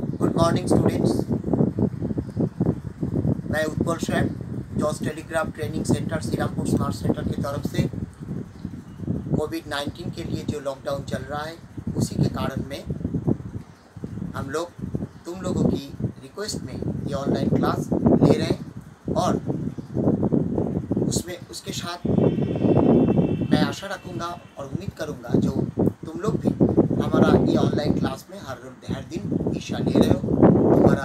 Good morning students मैं Utpal Shain, Joss telegraph training centre, Shrirampur smart centre की तरफ़ से। कोविड 19 के लिए जो लॉकडाउन चल रहा है, उसी के कारण में हम लोग, तुम लोगों की रिक्वेस्ट में ये ऑनलाइन क्लास ले रहे हैं और उसमें, उसके साथ मैं आशा रखूँगा और उम्मीद करूँगा जो तुम लोग भी हमारा ये ऑनलाइन क्लास में हर हर दिन हिस्सा ले रहे हो। हमारा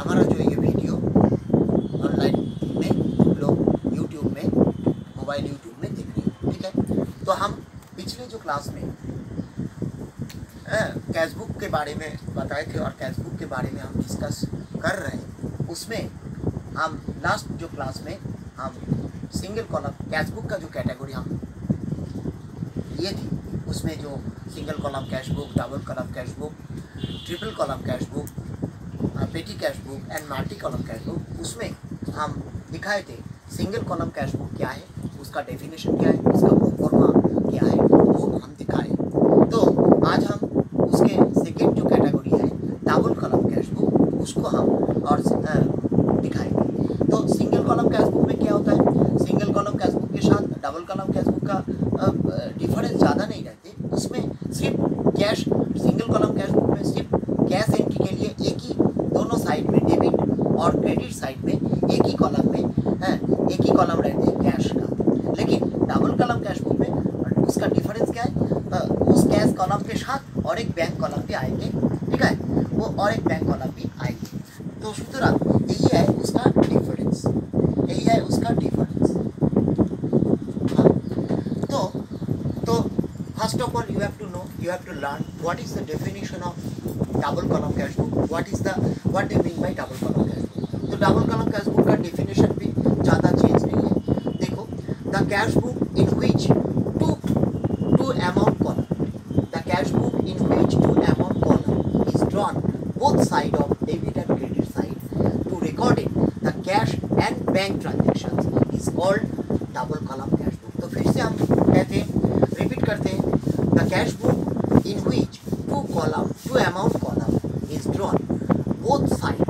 हमारा जो ये वीडियो ऑनलाइन में लोग यूट्यूब में मोबाइल यूट्यूब में देख रहे हो, ठीक है? तो हम पिछले जो क्लास में कैशबुक के बारे में बताए थे और कैशबुक के बारे में हम डिस्कस कर रहे हैं। उसमें हम लास्ट जो क्लास में हम सिंगल कॉलम कैशबुक का जो कैटेगरी हम, ये थी। उसमें जो single column cash book double column cash book triple column cash book petty cash book and multi column cash book उसमें हम दिखाए थे सिंगल कॉलम कैश बुक क्या है, उसका डेफिनेशन क्या है, उसका प्रोफॉर्मा क्या है, वो हम दिखाए। तो आज हम उसके सेकेंड जो कैटेगरी है डबल कॉलम कैश बुक उसको हम और दिखाएँगे। तो सिंगल कॉलम कैश बुक में क्या होता है? सिंगल कॉलम कैश बुक के साथ डबल कॉलम कैश बुक का डिफरेंस ज़्यादा नहीं रहते उसमें सिर्फ़ cash single column cash book में सिर्फ़ कैश एंट्री के लिए एक ही दोनों साइड में डेबिट और क्रेडिट साइड में एक ही कॉलम में है एक ही कॉलम रहते हैं कैश का लेकिन डबल कॉलम कैश बुक में उसका डिफरेंस क्या है उस कैश कॉलम के साथ और एक बैंक कॉलम भी आएँगे ठीक है वो और एक बैंक कॉलम भी आएँगे तो सुतरां यही है उसका डिफरेंस यही है उसका डिफरेंस हाँ तो तो first of all you have to know you have to learn what is the definition of double column cash book what is the what they mean by double column cash book तो double column cash book का definition भी ज़्यादा change नहीं है देखो the cash book in which two two amount column the cash book in which two amount column is drawn both side of debit and credit side to recording the cash and bank transactions is called double column cash book तो फिर से हम कहते हैं repeat करते हैं the cash book in which two column two amount column is drawn both side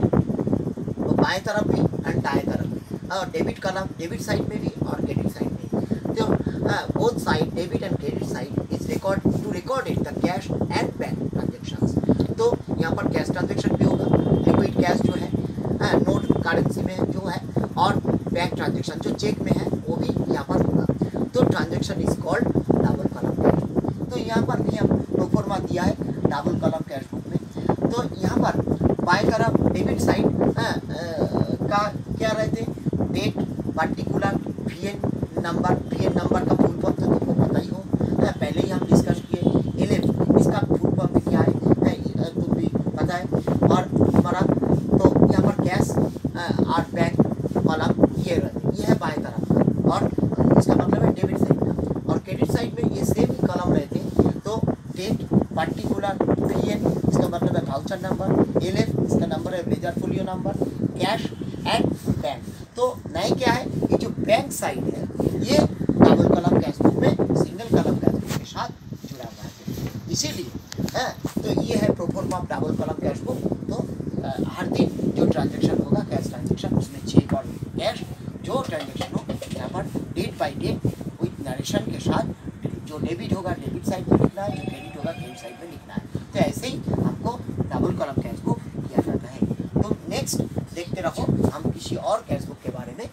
तो बाएँ तरफ़ भी एंड दाएँ तरफ़ भी और डेबिट कॉलम डेबिट साइड में भी और क्रेडिट साइड में भी तो both side debit and credit side is record to record it the cash and bank transaction तो यहाँ पर कैश ट्रांजेक्शन भी होगा लिक्विड कैश जो है नोट करेंसी में जो है, और बैंक ट्रांजेक्शन जो चेक में है, वो भी यहाँ पर होगा. तो transaction is called double column cash तो यहाँ पर भी हम प्रोफॉर्मा दिया है डबल कॉलम कैश बुक में. तो यहाँ पर बाएँ तरफ़ डेबिट साइड का क्या रहते हैं? Date particular V N number N number का फुल फॉर्म तो तुमको पता ही। हो पहले ही हम डिस्कस किए। एलेफ इसका फुल फॉर्म क्या है? तुम भी पता है। और हमारा तो यहाँ पर कैश और बैंक वाला, ये ये है बाएँ तरफ़। और इसका मतलब है डेबिट साइड का और क्रेडिट साइड में ये सेम ही कॉलम रहते हैं। तो डेट पर्टिकुलर पी एन इसका मतलब है वाउचर नंबर एल इसका नंबर है ledger folio number cash and bank तो नए क्या है? ये जो बैंक साइड है ये डबल कॉलम कैश बुक में सिंगल कलम कैश बुक के साथ जुड़ा हुआ है। इसीलिए है तो ये है proforma of double column cash book तो आ, हर दिन जो ट्रांजेक्शन होगा कैश ट्रांजेक्शन उसमें चेक और कैश जो ट्रांजेक्शन हो यहाँ पर date by date with narration के साथ जो डेबिट होगा डेबिट साइड में लिखना है जो क्रेडिट होगा क्रेडिट साइड में लिखना है। तो ऐसे ही हमको डबल कॉलम कैश बुक किया जाता है। तो नेक्स्ट देखते रहो हम किसी और कैश बुक के बारे में